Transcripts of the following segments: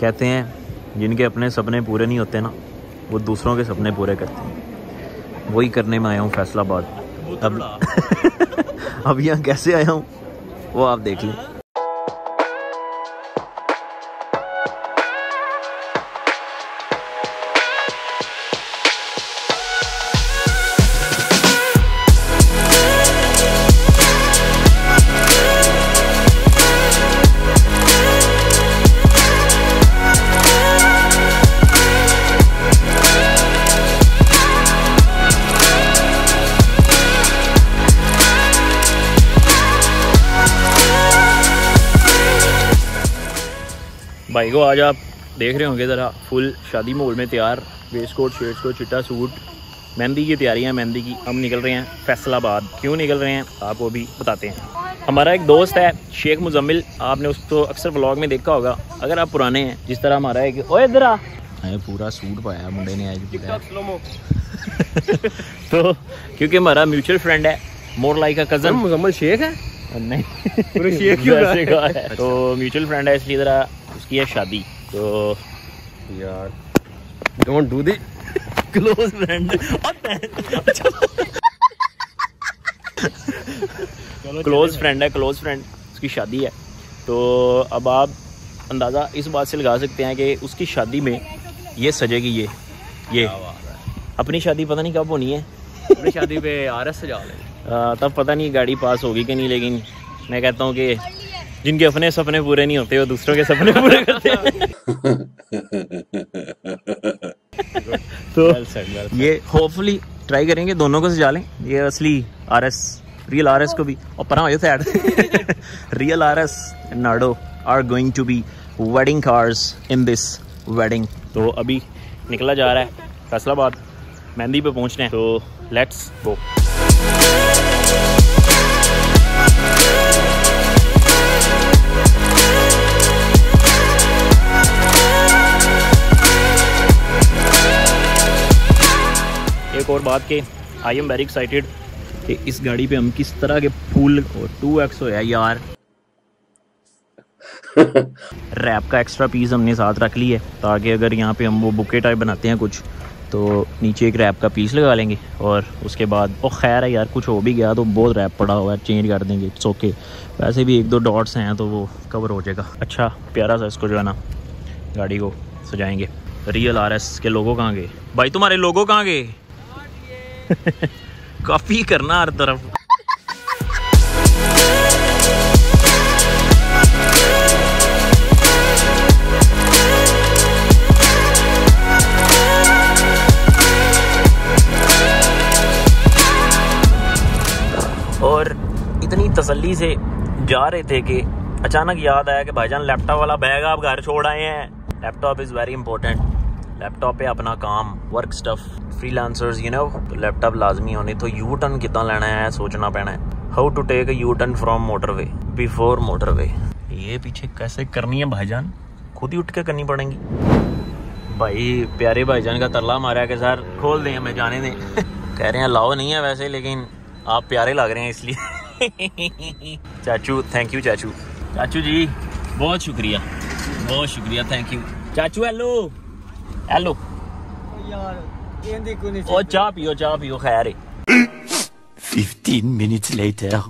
कहते हैं जिनके अपने सपने पूरे नहीं होते ना वो दूसरों के सपने पूरे करते हैं। वही करने में आया हूँ फैसलाबाद। अब अब यहाँ कैसे आया हूँ वो आप देख लें। भाई को आज आप देख रहे होंगे ज़रा फुल शादी माहौल में तैयार वेस्ट कोट शर्ट को चिट्टा सूट मेहंदी की तैयारियाँ मेहंदी की। हम निकल रहे हैं फैसलाबाद। क्यों निकल रहे हैं? आपको भी बताते हैं। हमारा एक दोस्त है शेख मुजम्मिल। आपने उसको अक्सर ब्लॉग में देखा होगा। अगर आप पुराने हैं जिस तरह हमारा एक ओए इधर आ। पूरा सूट पाया मुंडे ने आज तो क्योंकि हमारा म्यूचुअल फ्रेंड है more like a cousin Muzammil Shaikh है? नहीं। शेख क्यों है। तो म्यूचुअल फ्रेंड है इसलिए ज़रा उसकी है शादी। तो यार don't do the close friend close friend है क्लोज फ्रेंड उसकी शादी है। तो अब आप अंदाज़ा इस बात से लगा सकते हैं कि उसकी शादी में ये सजेगी ये ये। अपनी शादी पता नहीं कब होनी है। अपनी शादी पे आर एस सजा ले तब पता नहीं गाड़ी पास होगी कि नहीं लेकिन मैं कहता हूँ कि जिनके अपने सपने पूरे नहीं होते वो दूसरों के सपने पूरे करते हैं। तो ये होपफुली ट्राई करेंगे दोनों को सजा लें। ये असली R S real R S को भी। और परा हो सैड real R S नाडो are going to be wedding cars in this wedding तो अभी निकला जा रहा है फैसलाबाद मेहंदी पे पहुँचने। हैं तो लेट्स गो और बात के आई एम वेरी एक्साइटेड कि इस गाड़ी पे हम किस तरह के फूल और टू एक्स होया यार। रैप का एक्स्ट्रा पीस हमने साथ रख ली है, ताकि अगर यहाँ पे हम वो बुके टाइप बनाते हैं कुछ तो नीचे एक रैप का पीस लगा लेंगे, और उसके बाद, ओ खैर है यार, कुछ हो भी गया तो बहुत रैप पड़ा हुआ है चेंज कर देंगे इट्स ओके वैसे भी एक दो डॉट्स हैं तो वो कवर हो जाएगा। अच्छा प्यारा सा इसको जो है ना, गाड़ी को सजाएँगे। रियल आर एस के लोगों कहाँ गए? भाई, तुम्हारे लोगों कहाँ गए? काफ़ी करना हर तरफ़। और इतनी तसल्ली से जा रहे थे कि अचानक याद आया कि भाईजान लैपटॉप वाला बैग आप घर छोड़ आए हैं। Laptop is very important laptop पे अपना काम work stuff freelancers you know तो लैपटॉप लाजमी होने तो यू टर्न कितना लेना है, सोचना पैना है। How to take U turn from motorway before motorway ये पीछे कैसे करनी है भाईजान? खुद ही उठ के करनी पड़ेंगी। भाई, प्यारे भाईजान का तरला मारा के सर, खोल दें, हमें जाने दें। कह रहे हैं, लाओ नहीं है वैसे, लेकिन आप प्यारे लग रहे हैं इसलिए। चाचू थैंक यू चाचू। चाचू जी, बहुत शुक्रिया। बहुत शुक्रिया थैंक यू चाचू हेलो हेलो ओ चाह पियो चाह पियो खैर है 15 minutes later.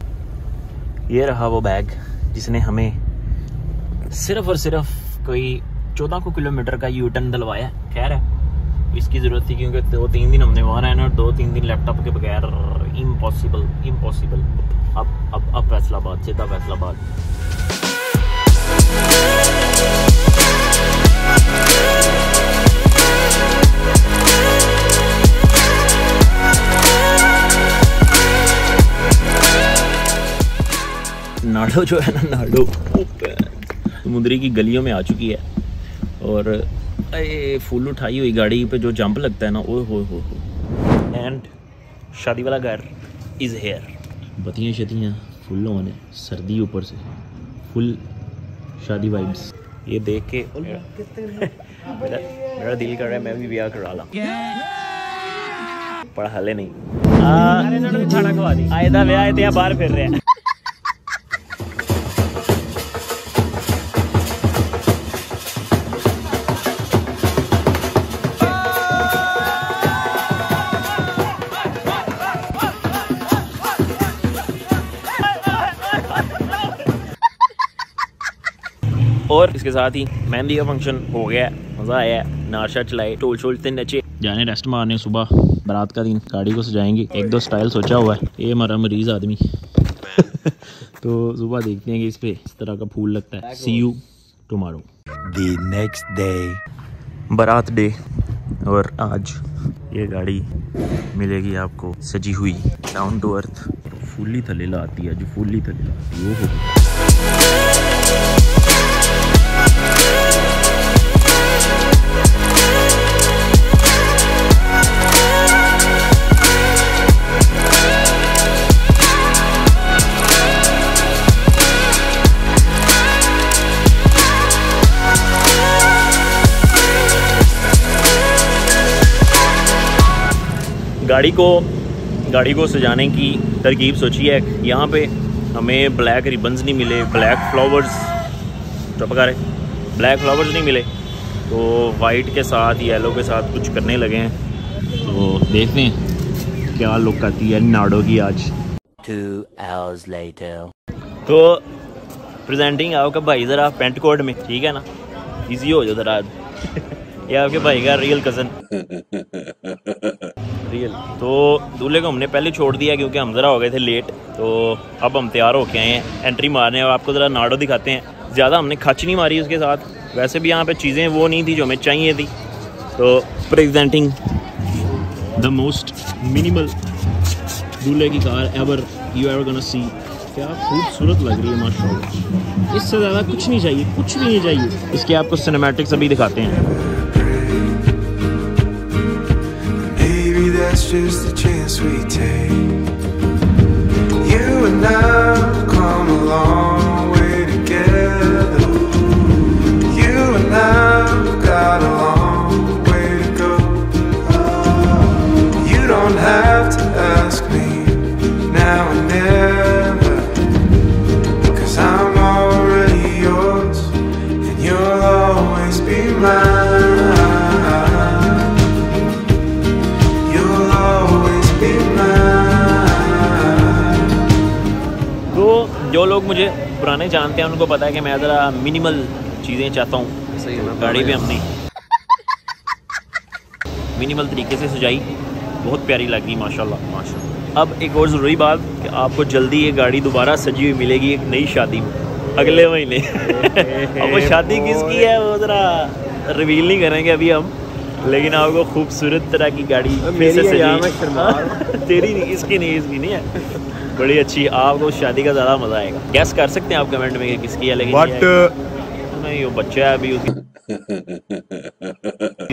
ये रहा वो बैग जिसने हमें सिर्फ़ और सिर्फ़ कोई चौदह को किलोमीटर का यू टर्न डलवाया खैर है इसकी ज़रूरत थी क्योंकि दो तीन दिन हमने वहाँ रहना और दो तीन दिन लैपटॉप के बगैर इम्पॉसिबल इम्पॉसिबल अब अब अब फैसलाबाद सीधा फैसलाबाद नाडो जो है ना, नाडो। समुद्री की गलियों में आ चुकी है। और ये फुल उठाई हुई गाड़ी पे जो जंप लगता है ना ओ हो हो एंड शादी वाला घर इज़ हेयर बतियाँ शतियाँ, फुल होने सर्दी ऊपर से। फुल, शादी वाइब्स ये देख के मेरा दिल कर रहा है, मैं भी ब्याह करा ला। पर हाले नहीं। आए दा ब्याह ते बाहर फिर रहे हैं। इसके साथ ही मेहंदी का फ़ंक्शन हो गया मज़ा आया नाशा चलाए टोल शोल से नचे। जाने रेस्ट मारने सुबह। बारात का दिन। गाड़ी को सजाएँगे। एक दो स्टाइल सोचा हुआ है। ये हमारा मरीज़ आदमी। तो सुबह देखते हैं कि इस पे इस तरह का फूल लगता है। See you tomorrow The next day. बारात डे और आज ये गाड़ी मिलेगी आपको। सजी हुई। डाउन टू अर्थ फुल्ली थले लाती है जो फुल्ली थले लाती है वो हो गाड़ी को गाड़ी को सजाने की तरकीब सोची है। यहाँ पे हमें ब्लैक रिबन्स नहीं मिले ब्लैक फ्लावर्स चुप कर ब्लैक फ्लावर्स नहीं मिले। तो वाइट के साथ येलो के साथ कुछ करने लगे हैं। तो देखते हैं क्या लुक आती है नाडो की आज। Two hours later. तो प्रेजेंटिंग आपका भाई ज़रा पेंट कोट में ठीक है ना? इजी हो जाओ ज़रा। ये आपके भाई का रियल कज़न रियल तो दूल्हे को हमने पहले छोड़ दिया क्योंकि हम ज़रा हो गए थे लेट तो अब हम तैयार होके आए हैं एंट्री मारने और आपको ज़रा नाडो दिखाते हैं। ज़्यादा हमने खच नहीं मारी उसके साथ। वैसे भी यहाँ पे चीज़ें वो नहीं थी जो हमें चाहिए थी। तो प्रेजेंटिंग द मोस्ट मिनिमल दूल्हे की car ever you ever gonna see क्या खूबसूरत लग रही है, माशाल्लाह। इससे ज़्यादा कुछ नहीं चाहिए, कुछ भी नहीं चाहिए। इसके आपको सिनेमैटिक्स अभी दिखाते हैं। That's just the chance we take. You and I come a मुझे पुराने जानते हैं उनको पता है कि मैं ज़रा मिनिमल चीज़ें चाहता हूँ। सही है गाड़ी भी हमने मिनिमल तरीके से सजाई बहुत प्यारी लगी माशाल्लाह माशाल्लाह। अब एक और ज़रूरी बात कि आपको जल्दी ये गाड़ी दोबारा सजी हुई मिलेगी एक नई शादी में। अगले महीने। अब वो शादी किसकी है वो ज़रा रिवील नहीं करेंगे अभी हम लेकिन आपको खूबसूरत तरह की गाड़ी मेरी से सजी- तेरी नहीं इसकी नहीं इसकी नहीं है। बड़ी अच्छी आपको शादी का ज़्यादा मज़ा आएगा। गैस कर सकते हैं आप कमेंट में किसकी है लेकिन है कि- नहीं वो बच्चा है अभी उसकी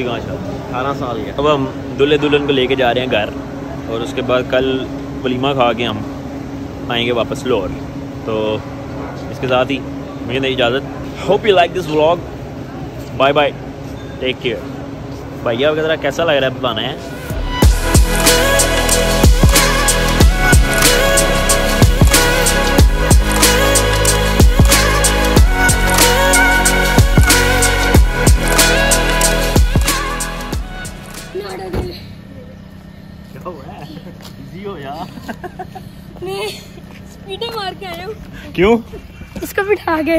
अठारह साल का अब हम दुल्हे दुल्हन को लेके जा रहे हैं घर और उसके बाद कल वलीमा खा के हम आएँगे वापस लाहौर। तो इसके साथ ही मुझे नहीं इजाज़त। Hope you like this vlog bye bye take care भैया वगैरह कैसा लग रहा है? बताना है। हो यार। मैं स्पीडे मार के आया हूँ। क्यों? इसको बिठा के।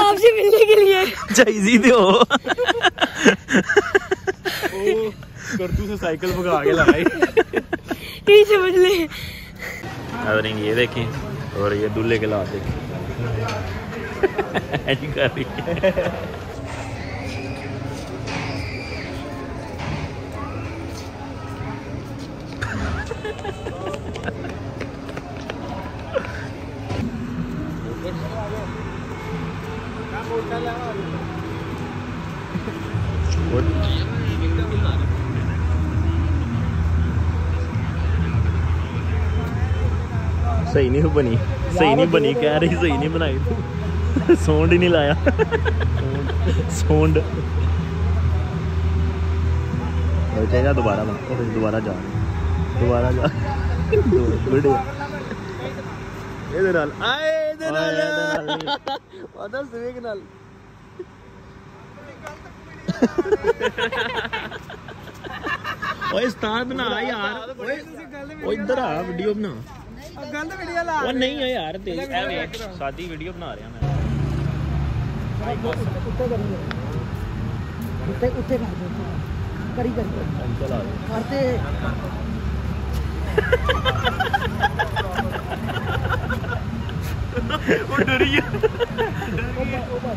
आपसे मिलने के लिए। तो हो। करतू से साइकिल भगा के लगाई यही समझ ले। अदरिंग ये देखें और ये दूल्हे के लात देखें ऐसी कर रही है। सही नहीं बनी सही नहीं बनी कह रही सही नहीं बनाई तू सोंड ही नहीं लाया सोंड बचेगा दोबारा बना फिर दोबारा जा दोबारा जा बढ़िया ਇਹਦੇ ਨਾਲ ਆਏ ਇਹਦੇ ਨਾਲ ਉਹਦਾ ਸਵੇਗ ਨਾਲ ਓਏ ਉਸਤਾਦ ਬਣਾ ਯਾਰ ਓਏ ਓਏ ਇੱਧਰ ਆ ਵੀਡੀਓ ਬਣਾ ਗੰਦ ਵੀਡੀਓ ਲਾ ਉਹ ਨਹੀਂ ਹੈ ਯਾਰ ਤੇ ਐਵੇਂ ਸਾਦੀ ਵੀਡੀਓ ਬਣਾ ਰਿਹਾ ਮੈਂ। ਉੱਤੇ ਕਰੀ ਉੱਤੇ ਉੱਤੇ ਕਰ ਦੇ ਕਰੀ ਕਰੀ। ਅੰਕਲ ਆ ਕਰਤੇ ਉਹ ਡਰੀ ਆ। ਉਹ ਬਾ- ਉਹ ਬਾ-